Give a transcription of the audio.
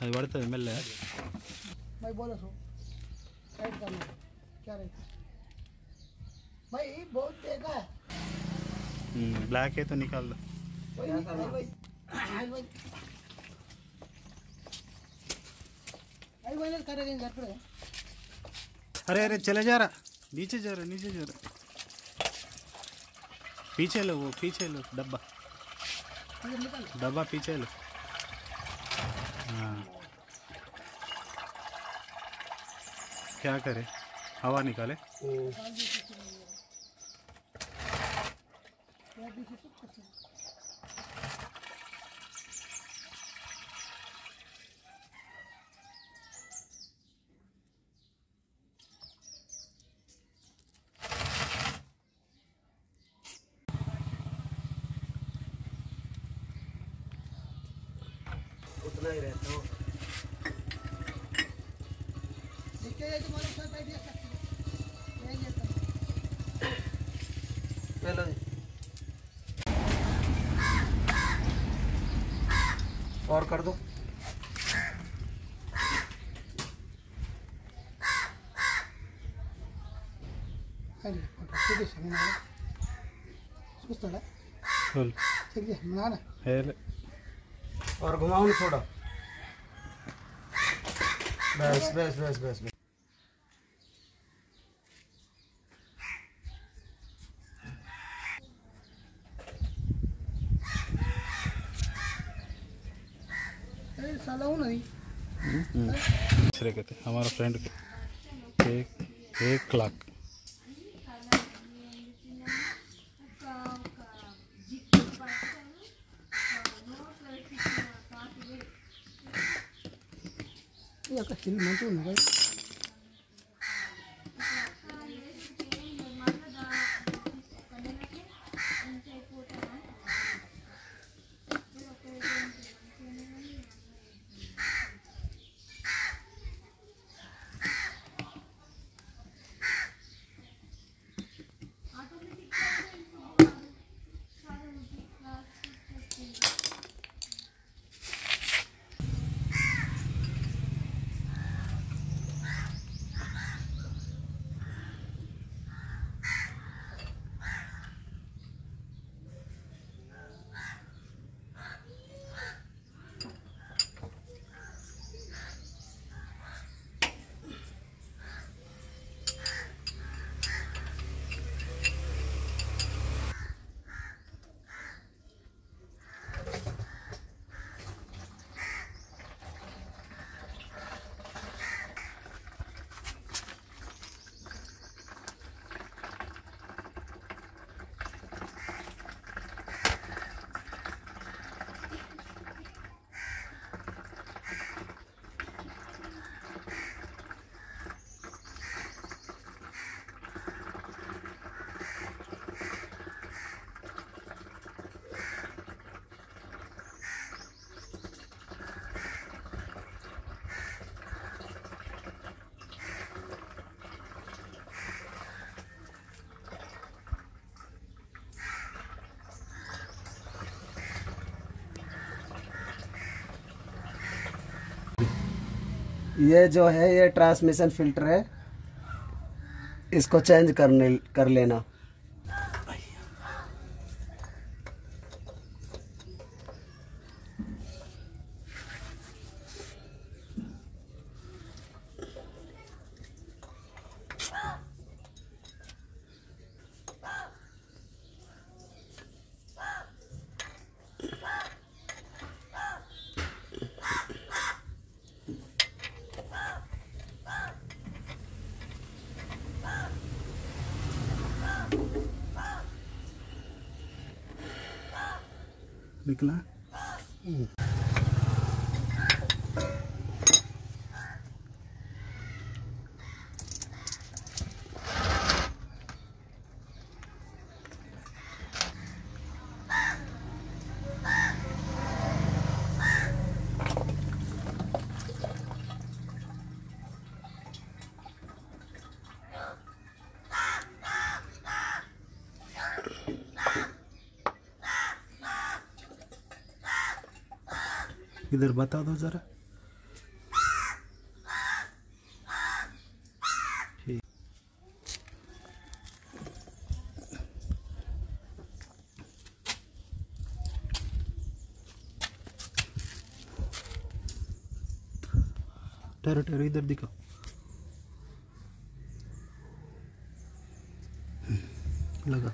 ಅದು ಬರ್ತದೆ ಮೆಲ್ಲ भाई बोलो सो राइट कर लो क्या राइट भाई बहुत देखा है हम्म ब्लैक है तो निकाल दो अरे अरे चले जा रहा नीचे जा रहा नीचे जा रहा पीछे लो वो पीछे लो डब्बा डब्बा पीछे लो हाँ। क्या करे? हवा निकाले। उतना ही रहता हूँ। हैं। हैं। चलो और कर दो। आइडिया ठीक है। बस बस बस बस हूँ नहीं दूसरे के थे हमारा फ्रेंड के एक एक lakh aqui no manto não. ये जो है ये ट्रांसमिशन फ़िल्टर है। इसको चेंज करने कर लेना। निकला? इधर बता दो ज़रा। ठहरो ठहरो इधर दिखाओ लगा।